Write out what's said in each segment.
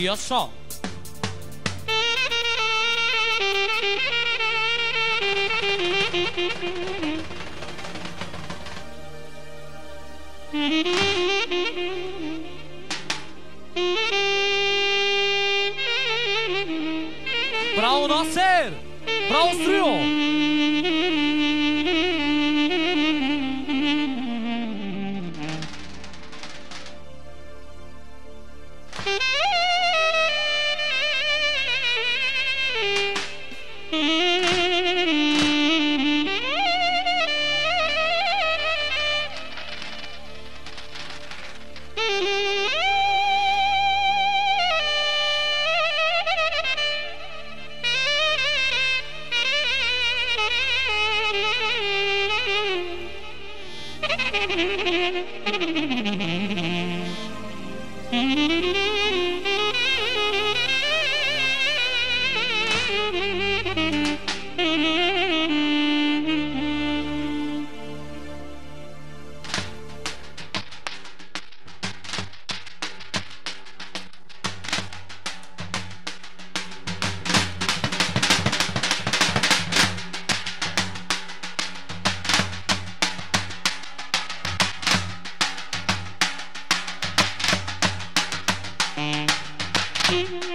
your song. Mm-hmm.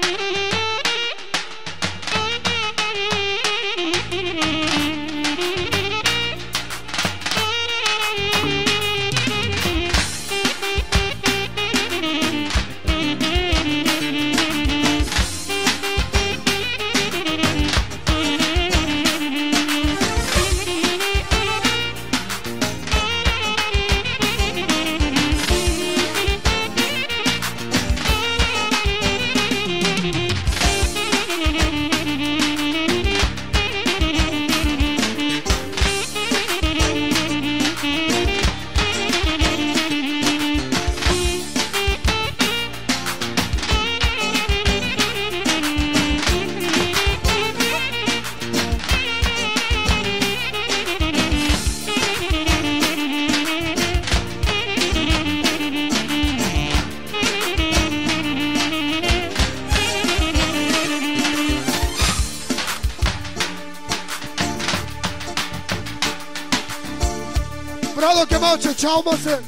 Çalmasın.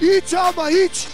Hiç çalma hiç.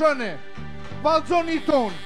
shëne, valzoni tonë,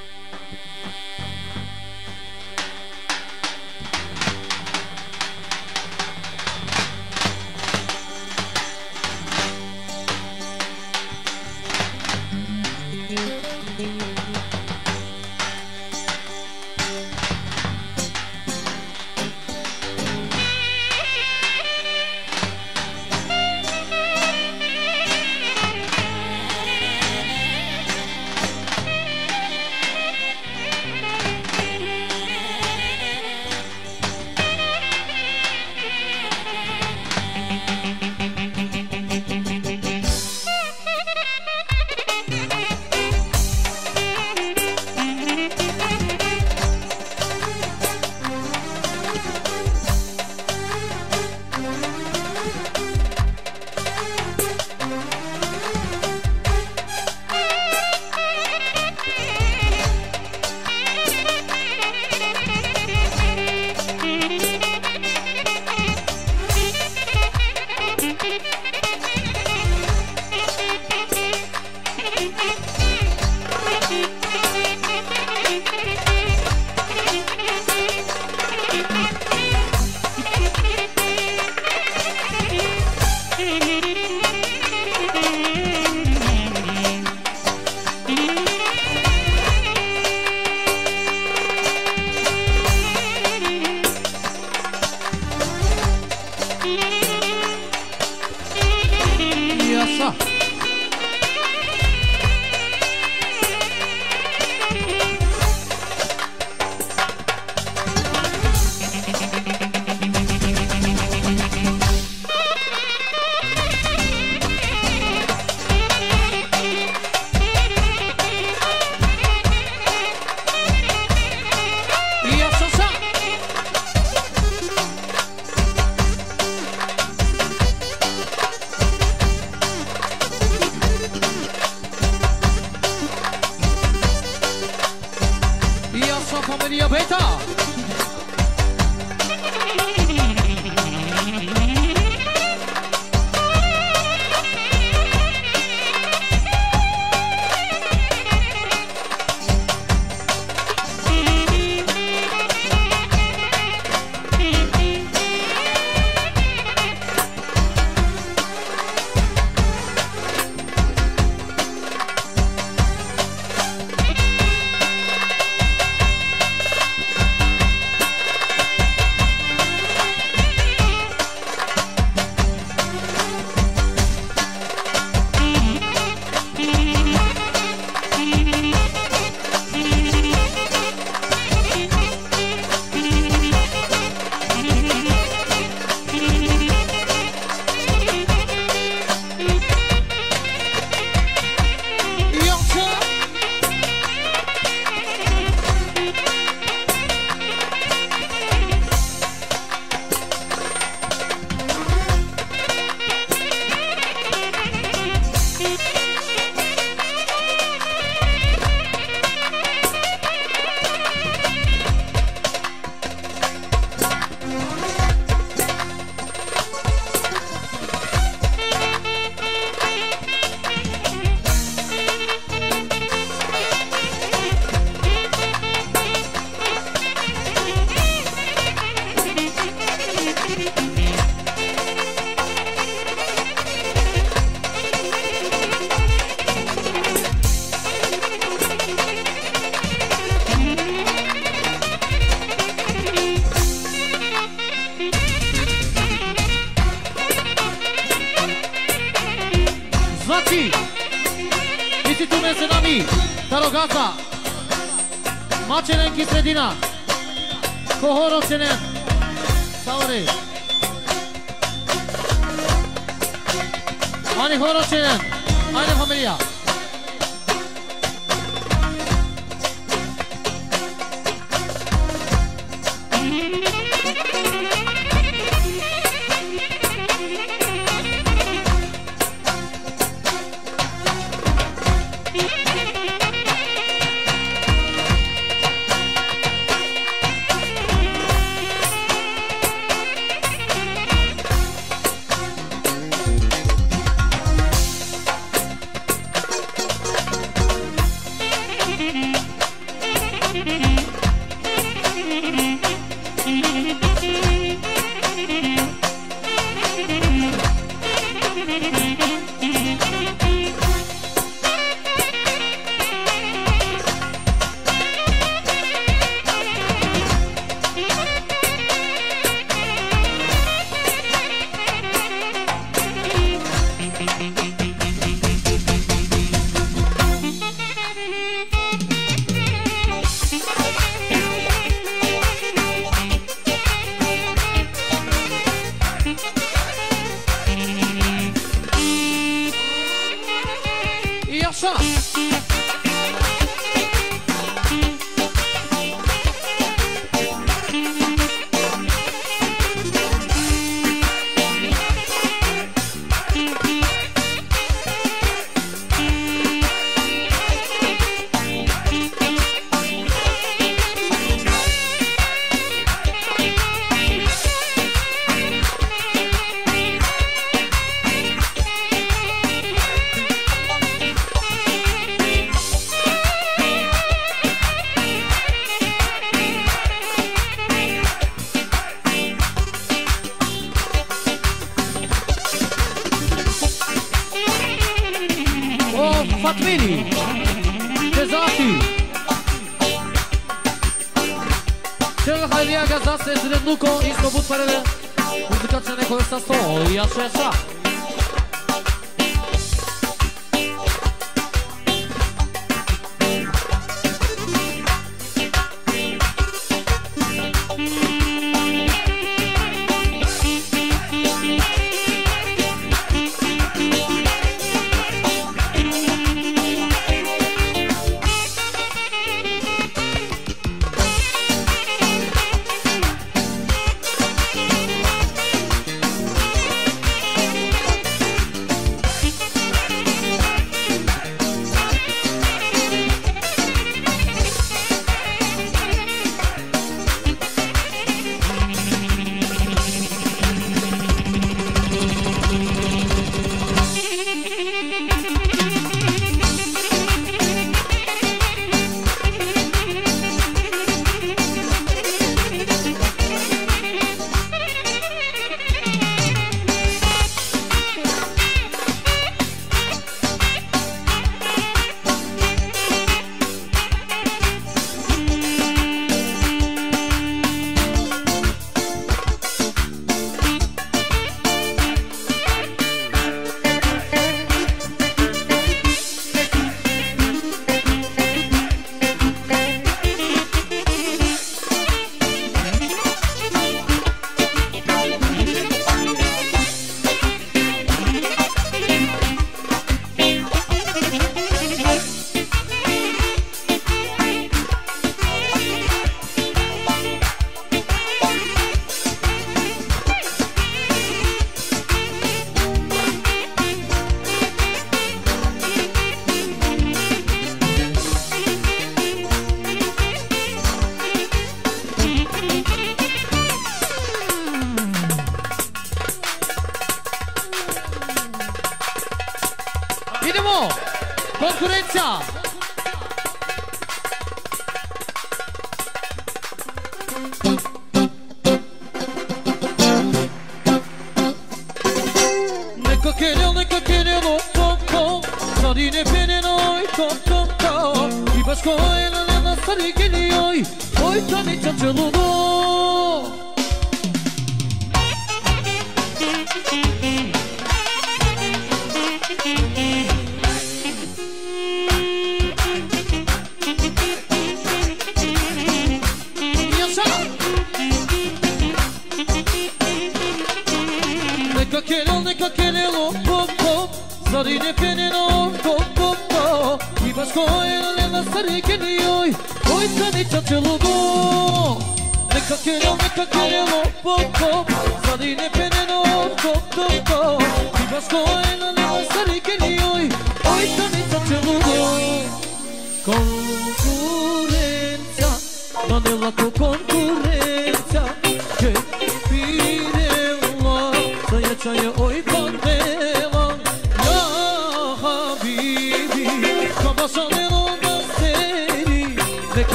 bir Allah Çaya çaya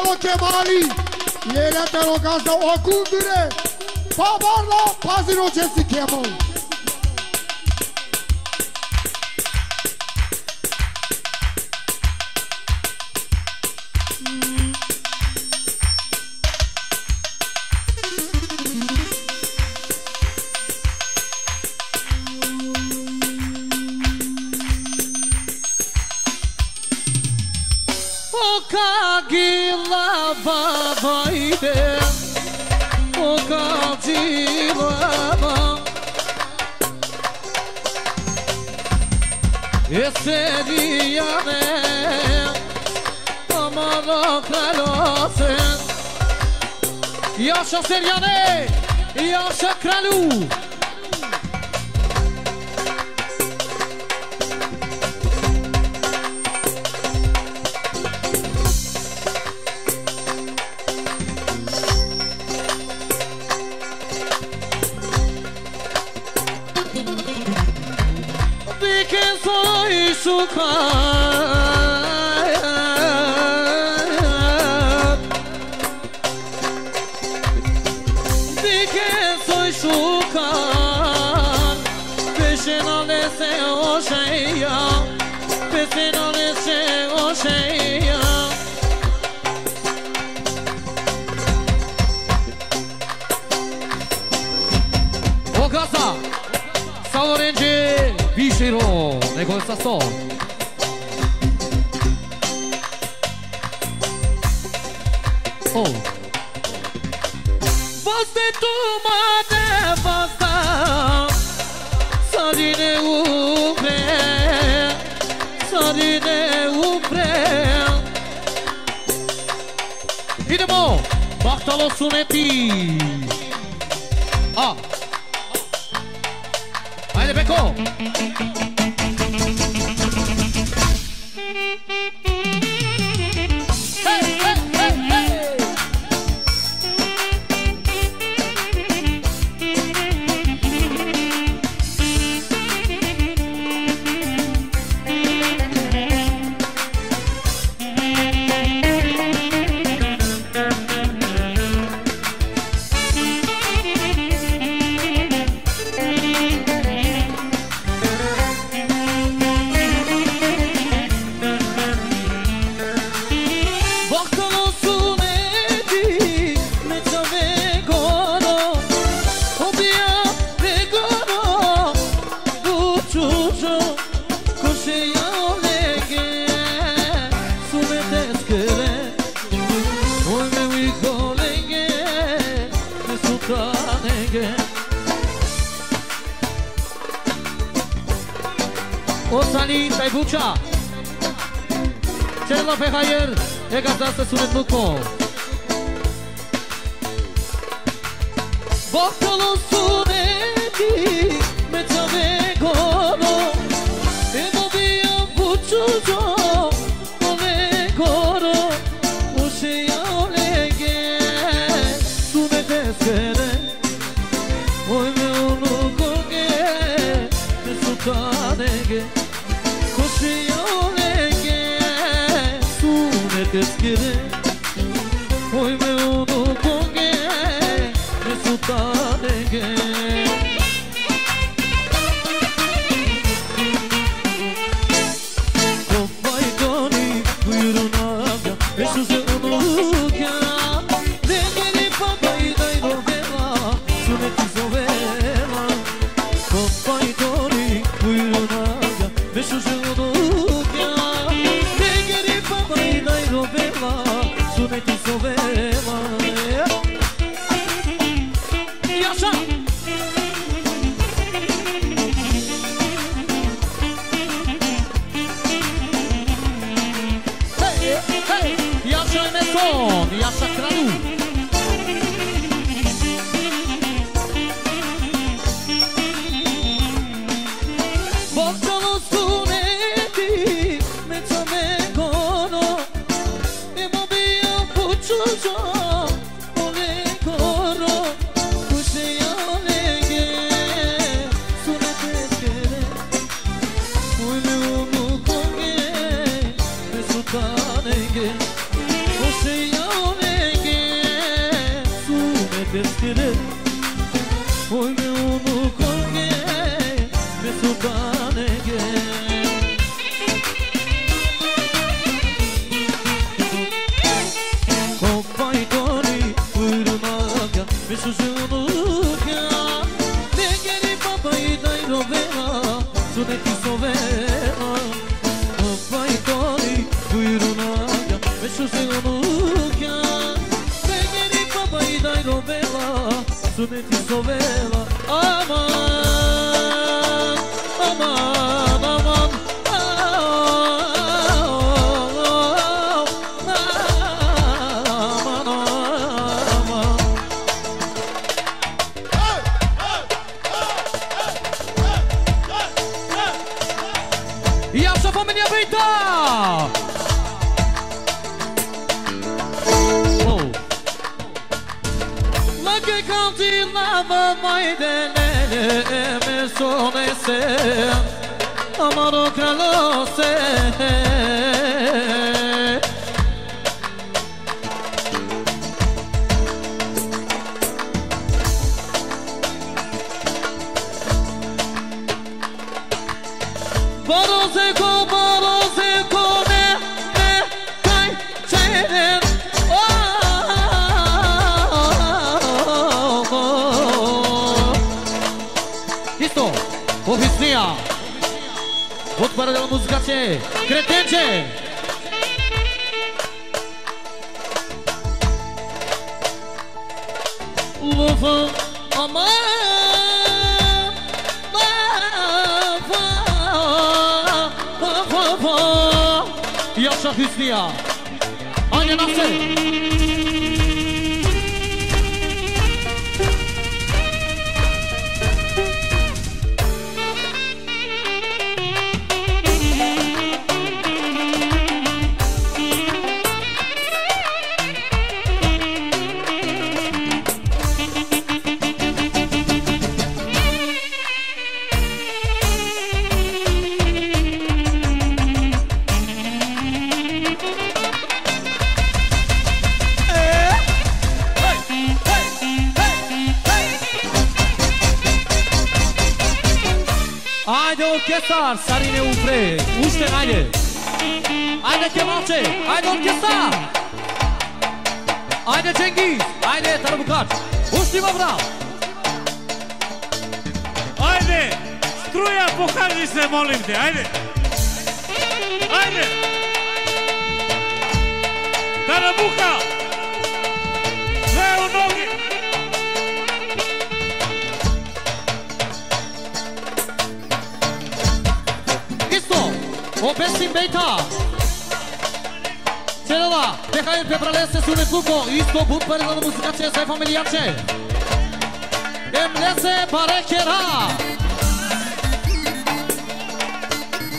Dereoche mali, ieri te lo casa o cundure, pa barla, pa ce si chemă. mon corps. Et c'est d'hier, comme un autre à l'océan. Y'a un chancelier, un. Nego sta sto Oh. Você toma devasta Sarine upre Sarine upre Idemo Bahtalo suneti Ah Haydi Beko Hey Hazret Buko Bakkalo suneti metame gono Emo bija bučuđo ove şey goro Uše javlege sunete sere Ojme ulu koge ne sutanege Koşe javlege sunete skire para de la muzicație Cretențe! Ufa, ama, ma, fa, fa, fa, Anne nasıl? още, Айде! Айде, Кемалче! Айде, оркестра! Айде, Ченгиз! Айде, Тарбукач! Пушти във брал! Айде! Струя, покажи се, молим те! Айде! Айде! Тарабука! Айде! Obestim Bejta Celălalt, Mihail Pepralese, Sunet Luco Isko Bumper, la muzicație, să ai familiace Emlese Barechera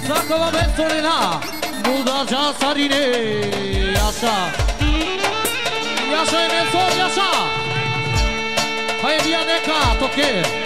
Zakova Bensorina Mudaja Sarine Așa. Așa e Bensor, așa. Hai Dianeca, Tocher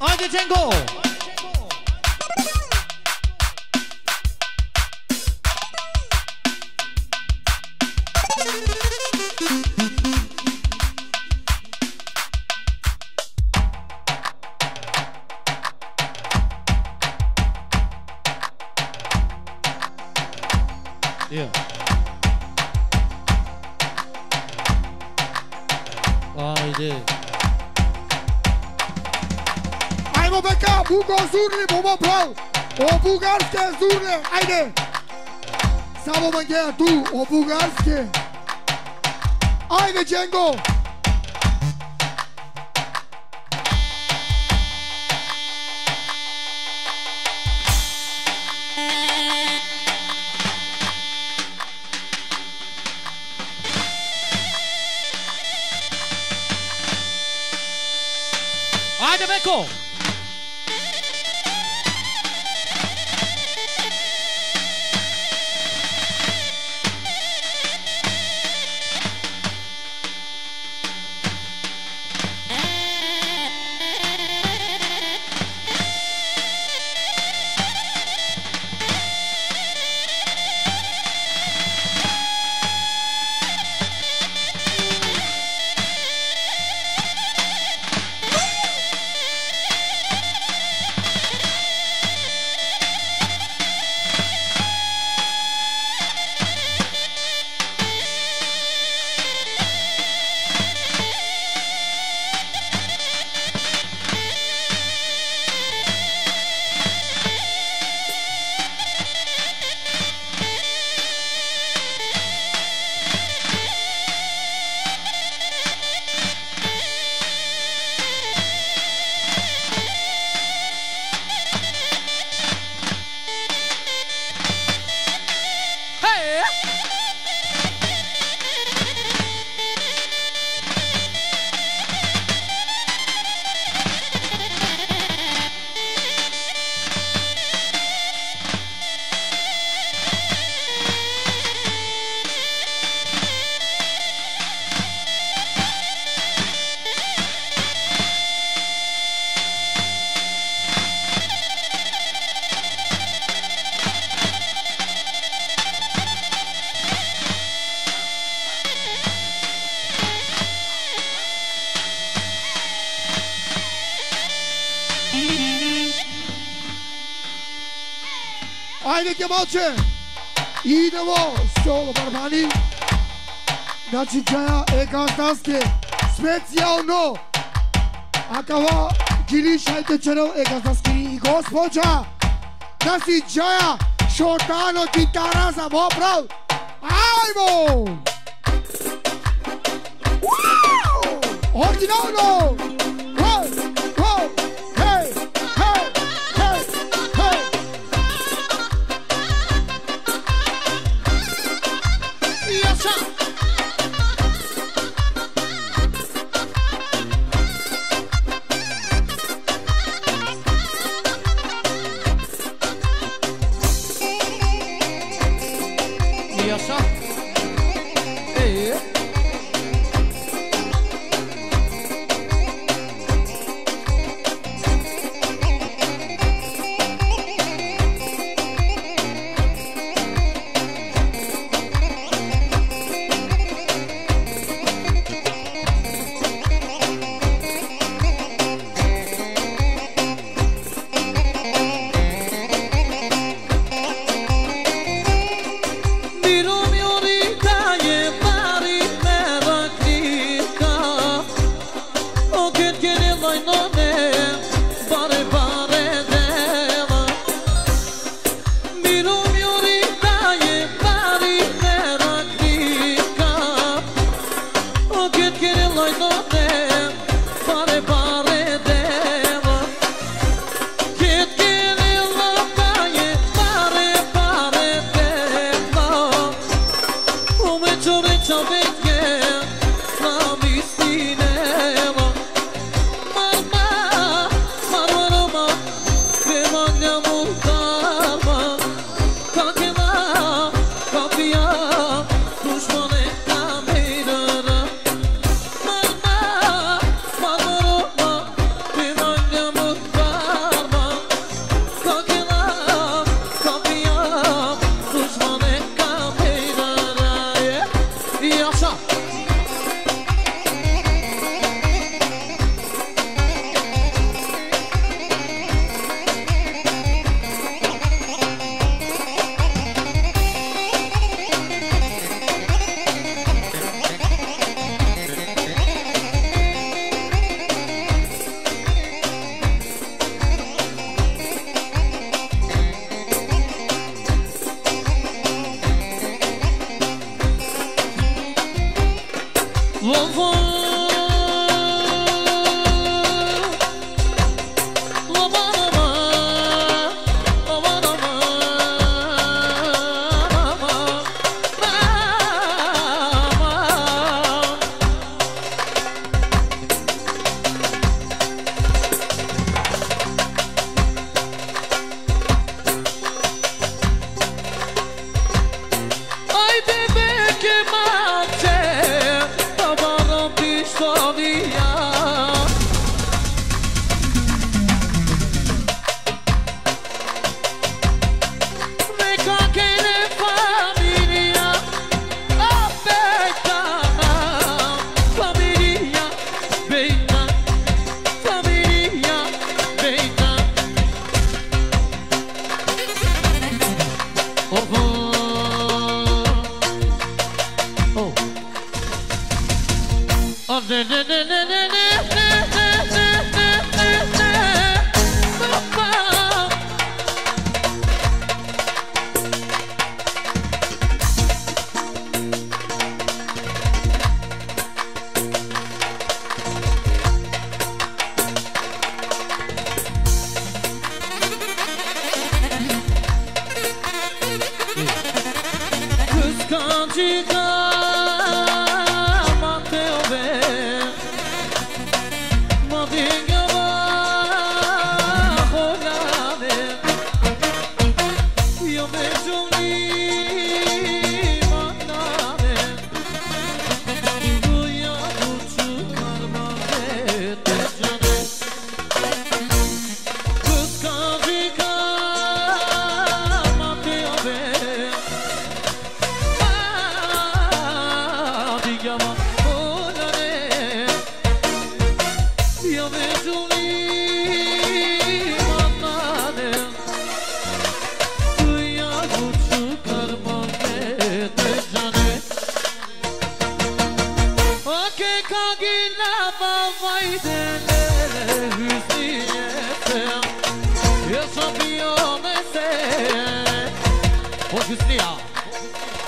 Hajde Cengo! bugarske zurne, ajde! Samo vam gledam tu, obugarske! Ajde, Django! moce. Idemo solo barmani znači čaja e kastanske specijalno akava giriş haydi çarıl e kastanski gospođa znači čaja šotano gitara za poprav. Ajmo! Originalno!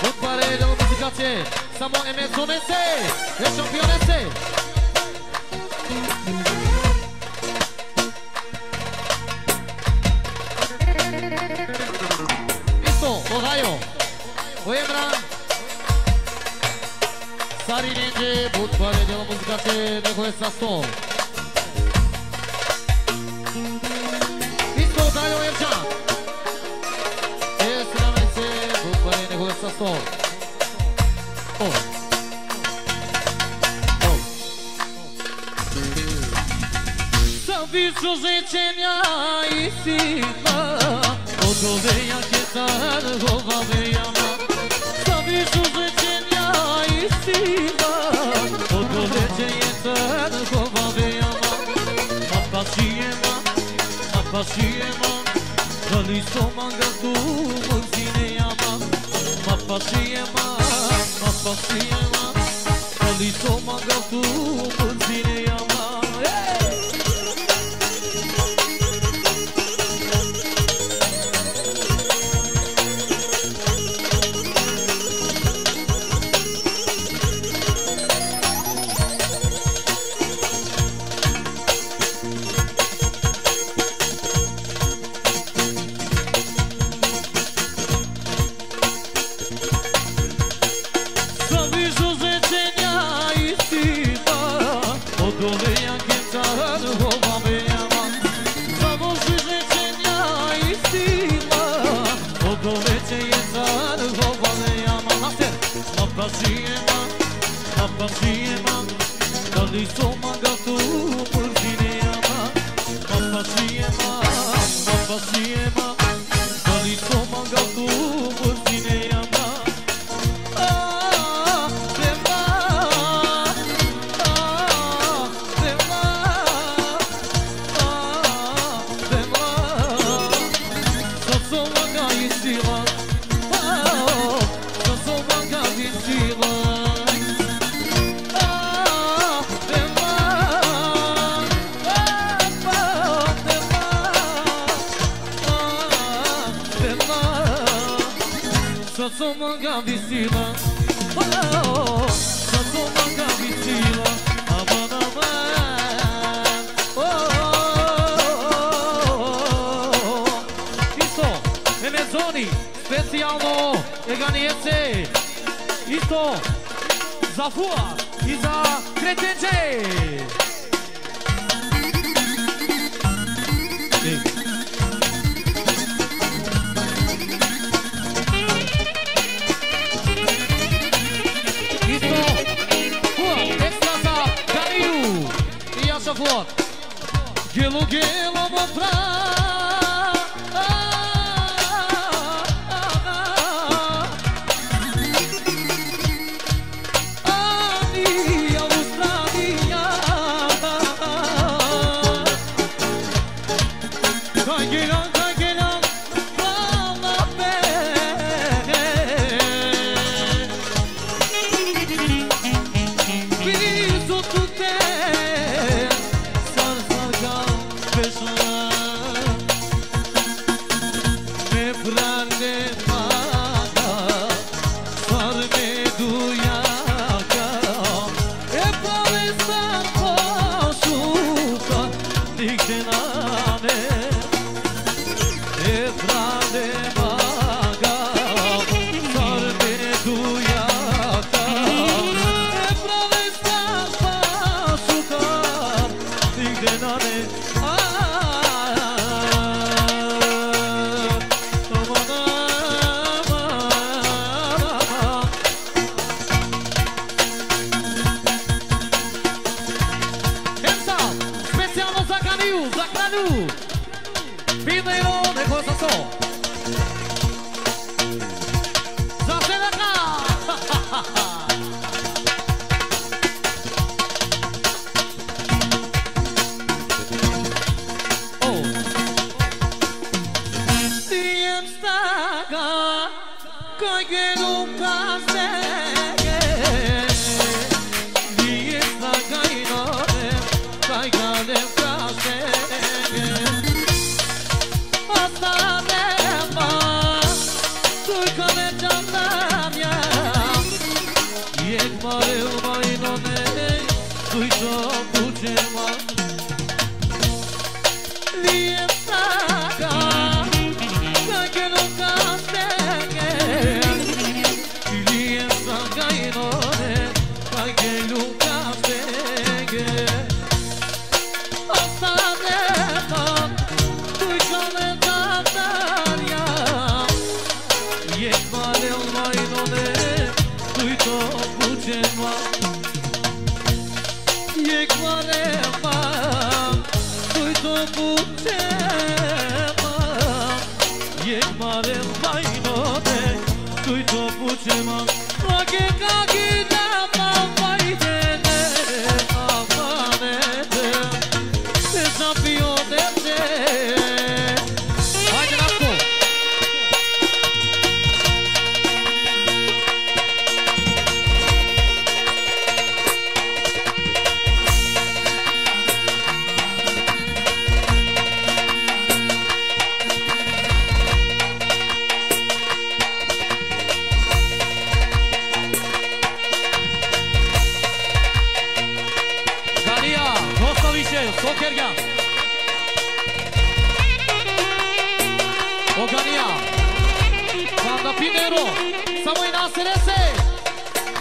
Votre palais de. Muzikacie Neho je sasto Listo, Ohayo Oyemran Esramese But parayla Neho je sasto Oh Oh Zawiszu życzenia i siła Gotowe jakie targowe jama Zawiszu życzenia i siła Gotowe pashiemon Kali soman gadu muzine yaman Ma pashiemon Ma pashiemon Kali soman gadu muzine yaman Fua Gelo, gelo, mo pra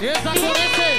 е